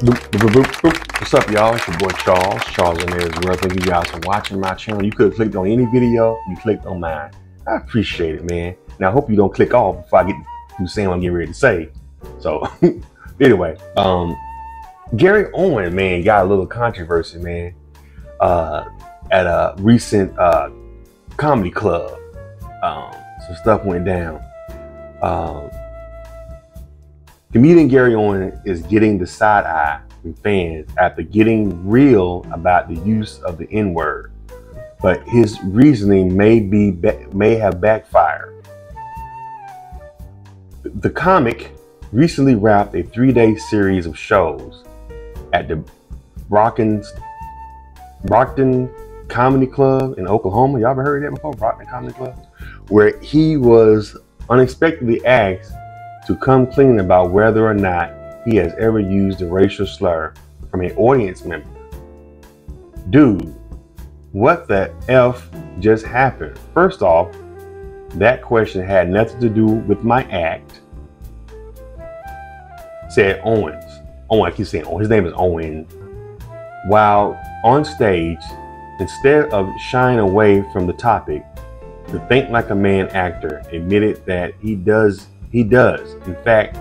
What's up, y'all? It's your boy Charles. Charles in there as well. Thank you guys for watching my channel. You could have clicked on any video, you clicked on mine. I appreciate it, man. Now, I hope you don't click off before I get to saying what I'm getting ready to say. So, anyway, um, Gary Owen, man, got a little controversy, man, uh, at a recent uh, comedy club. Um, some stuff went down. Um, comedian Gary Owen is getting the side eye from fans after getting real about the use of the N word, but his reasoning may be may have backfired. The comic recently wrapped a three-day series of shows at the Brockton Brockton Comedy Club in Oklahoma. Y'all ever heard of that before? Brockton Comedy Club, where he was unexpectedly asked to come clean about whether or not he has ever used a racial slur from an audience member. Dude, what the F just happened? First off, that question had nothing to do with my act. Said Owens. Oh, I keep saying, oh, his name is Owen. While on stage, instead of shying away from the topic, the Think Like a Man actor admitted that he does, he does, in fact,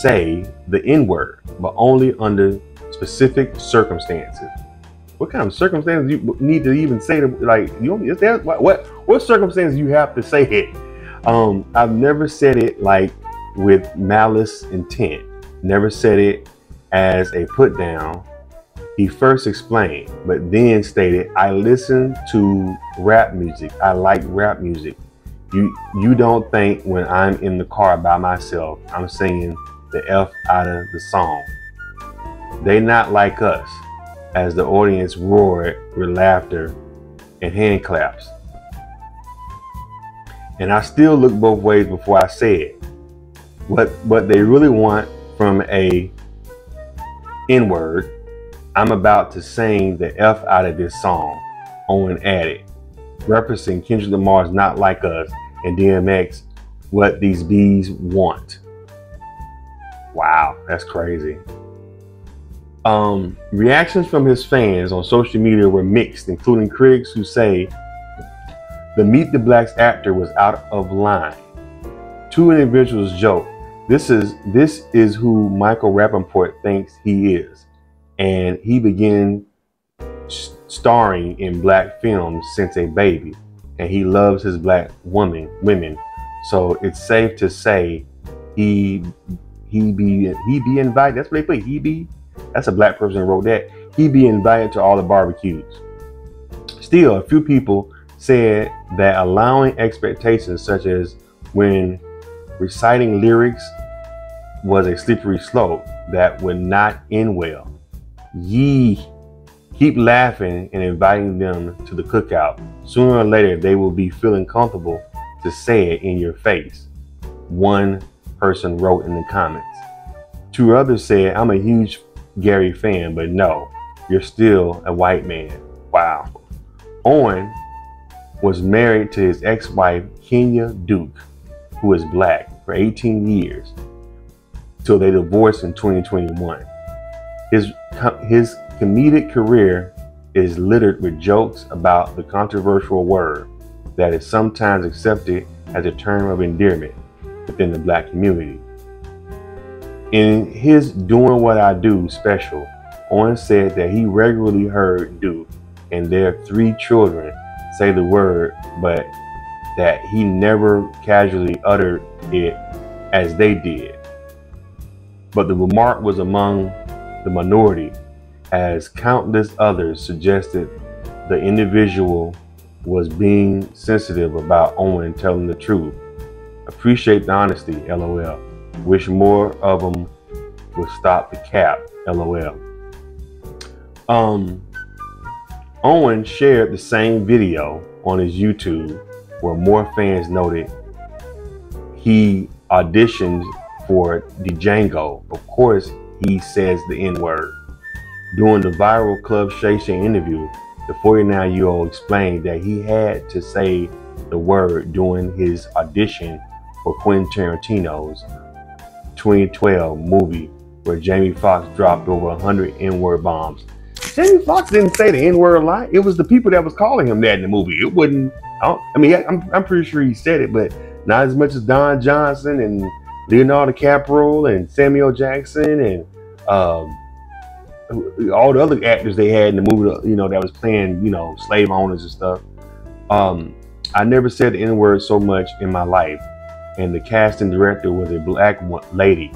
say the N word, but only under specific circumstances. What kind of circumstances you need to even say to like you? Is what what, what circumstances you have to say it? Um, I've never said it like with malice intent. Never said it as a put down. He first explained, but then stated, "I listen to rap music. I like rap music. You you don't think when I'm in the car by myself, I'm singing the F out of the song. They not like us, as the audience roared with laughter and hand claps. And I still look both ways before I say it. What what they really want from a N-word, I'm about to sing the F out of this song, Owen added, referencing Kendrick Lamar's Not Like Us and DMX, What These Bees Want. Wow, that's crazy. Um, reactions from his fans on social media were mixed, including critics who say the Meet the Blacks actor was out of line. Two individuals joke, "This is this is who Michael Rapaport thinks he is," and he began starring in black films since a baby, and he loves his black woman women. So it's safe to say he he be he be invited. That's what they put. He be. That's a black person wrote that. He be invited to all the barbecues. Still, a few people said that allowing expectations such as when reciting lyrics was a slippery slope that would not end well. Ye keep laughing and inviting them to the cookout. Sooner or later, they will be feeling comfortable to say it in your face. One person wrote in the comments. Two others said, I'm a huge Gary fan, but no, you're still a white man. Wow. Owen was married to his ex wife, Kenya Duke, who is black, for 18 years, till they divorced in 2021. His, his comedic career is littered with jokes about the controversial word that is sometimes accepted as a term of endearment within the black community. In his Doing What I Do special, Owen said that he regularly heard Duke and their three children say the word, but that he never casually uttered it as they did. But the remark was among the minority, as countless others suggested the individual was being sensitive about Owen telling the truth Appreciate the honesty, lol. Wish more of them would stop the cap, lol. Um, Owen shared the same video on his YouTube where more fans noted he auditioned for the Django. Of course, he says the N word. During the viral Club Shay interview, the 49 year old explained that he had to say the word during his audition for Quentin Tarantino's 2012 movie where Jamie Foxx dropped over 100 N-word bombs. Jamie Foxx didn't say the N-word a lot. It was the people that was calling him that in the movie. It wouldn't. I, I mean, I'm, I'm pretty sure he said it, but not as much as Don Johnson and Leonardo DiCaprio and Samuel Jackson and um, all the other actors they had in the movie. You know, that was playing, you know, slave owners and stuff. Um, I never said the N word so much in my life. And the casting director was a black lady.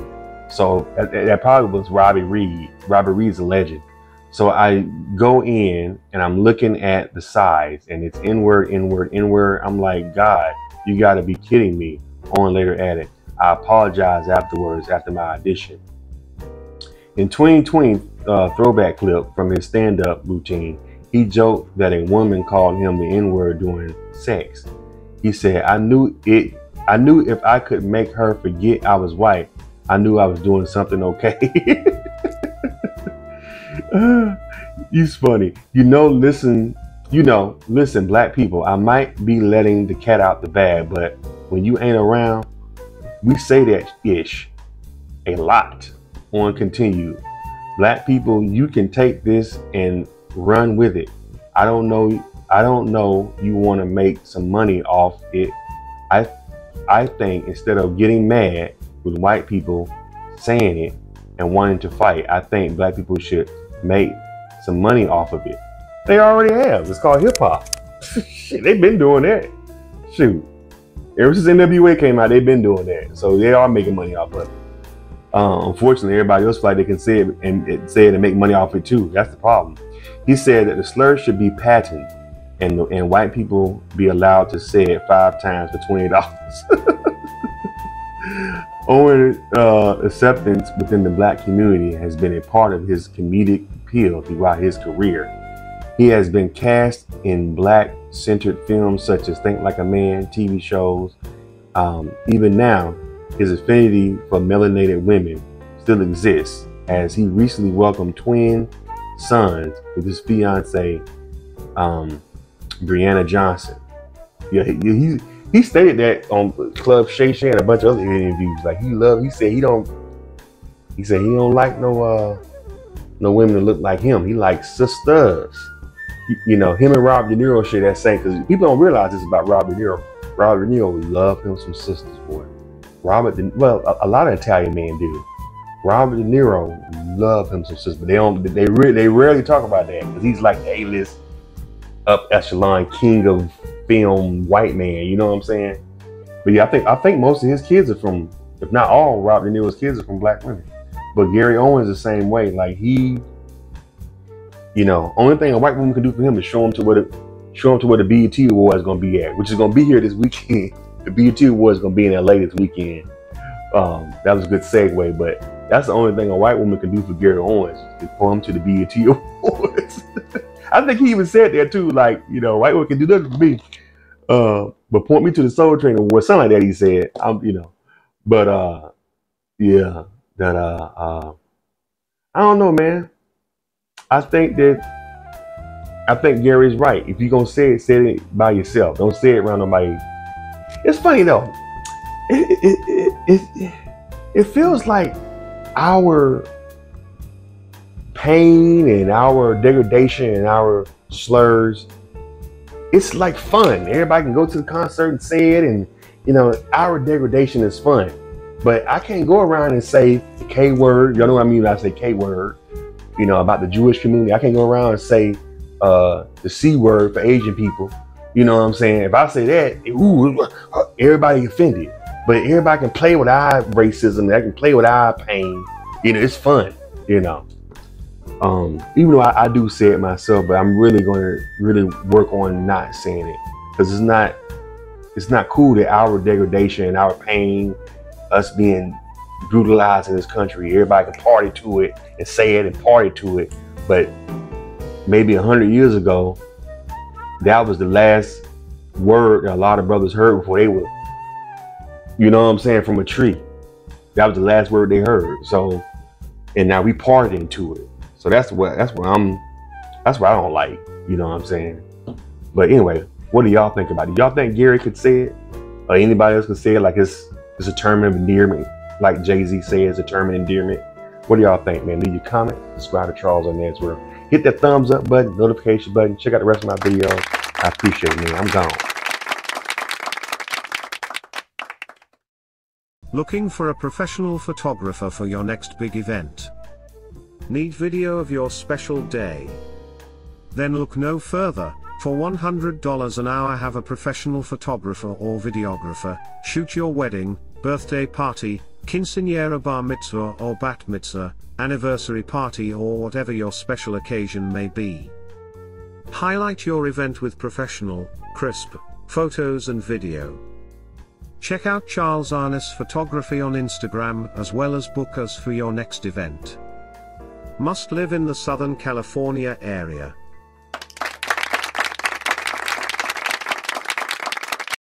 So that, that probably was Robi Reed. Robi Reed's a legend. So I go in and I'm looking at the size and it's word, N word. I'm like, God, you got to be kidding me. Owen later added, I apologize afterwards after my audition. In 2020, uh, throwback clip from his stand up routine, he joked that a woman called him the N word during sex. He said, I knew it, I knew if I could make her forget I was white, I knew I was doing something okay. He's funny. You know, listen, you know, listen, black people, I might be letting the cat out the bag, but when you ain't around, we say that ish a lot on continue. Black people, you can take this and run with it. I don't know. I don't know. You want to make some money off it. I, I think instead of getting mad with white people saying it and wanting to fight, I think black people should make some money off of it. They already have. It's called hip hop. Shit, they've been doing that. Shoot. Ever since NWA came out, they've been doing that. So they are making money off of it. Uh, unfortunately, everybody else feel like they can say it and say it and make money off it too. That's the problem. He said that the slur should be patented and, and white people be allowed to say it five times for $20. Owen uh, acceptance within the black community has been a part of his comedic appeal throughout his career. He has been cast in black centered films such as Think Like a Man, TV shows. Um, even now, his affinity for melanated women still exists as he recently welcomed twin sons with his fiance, um, Brianna Johnson. Yeah, he, he, he stated that on Club Shay Shay and a bunch of other interviews. Like he loved, he said he don't, he said he don't like no uh no women that look like him. He likes sisters. You, you know, him and Rob De Niro share that same because people don't realize this about Rob De Niro. Rob De Niro love him some sisters, boy. Robert, De, well, a, a lot of Italian men do. Robert De Niro love him some sisters, but they don't. They re, they rarely talk about that because he's like the A-list, up echelon king of film white man. You know what I'm saying? But yeah, I think I think most of his kids are from, if not all, Robert De Niro's kids are from black women. But Gary Owens the same way. Like he, you know, only thing a white woman can do for him is show him to where the show him to where the BET Award is gonna be at, which is gonna be here this weekend. The BET Award is gonna be in LA this weekend. Um, that was a good segue, but that's the only thing a white woman can do for Gary Owens is pour him to the BET Awards. I think he even said that too, like, you know, white woman can do nothing for me. Uh, but point me to the Soul Train Award, something like that he said. I'm, you know. But uh yeah, that uh uh I don't know, man. I think that I think Gary's right. If you're gonna say it, say it by yourself. Don't say it around nobody. It's funny though. It it it, it, it feels like our pain and our degradation and our slurs, it's like fun. Everybody can go to the concert and say it, and you know, our degradation is fun. But I can't go around and say the K word. Y'all know what I mean when I say K word, you know, about the Jewish community. I can't go around and say uh, the C word for Asian people. You know what I'm saying? If I say that, ooh, everybody offended. But everybody can play with our racism. They can play with our pain. You know, it's fun. You know. Um, even though I, I, do say it myself, but I'm really going to really work on not saying it because it's not it's not cool that our degradation, and our pain, us being brutalized in this country, everybody can party to it and say it and party to it, but maybe a hundred years ago, that was the last word that a lot of brothers heard before they were, you know what I'm saying, from a tree. That was the last word they heard. So, and now we party into it. So that's what that's what I'm that's what I don't like. You know what I'm saying? But anyway, what do y'all think about it? Y'all think Gary could say it? Or anybody else could say it like it's it's a term of endearment, like Jay-Z says, a term of endearment. What do y'all think, man? Leave your comment, subscribe to Charles on there. Hit that thumbs up button, notification button. Check out the rest of my videos. I appreciate it, man. I'm gone. Looking for a professional photographer for your next big event? Need video of your special day? Then look no further. For $100 an hour have a professional photographer or videographer, shoot your wedding, birthday party, quinceanera bar mitzvah or bat mitzvah, anniversary party or whatever your special occasion may be. Highlight your event with professional, crisp, photos and video. Check out Charles Arnes Photography on Instagram as well as book us for your next event. Must live in the Southern California area.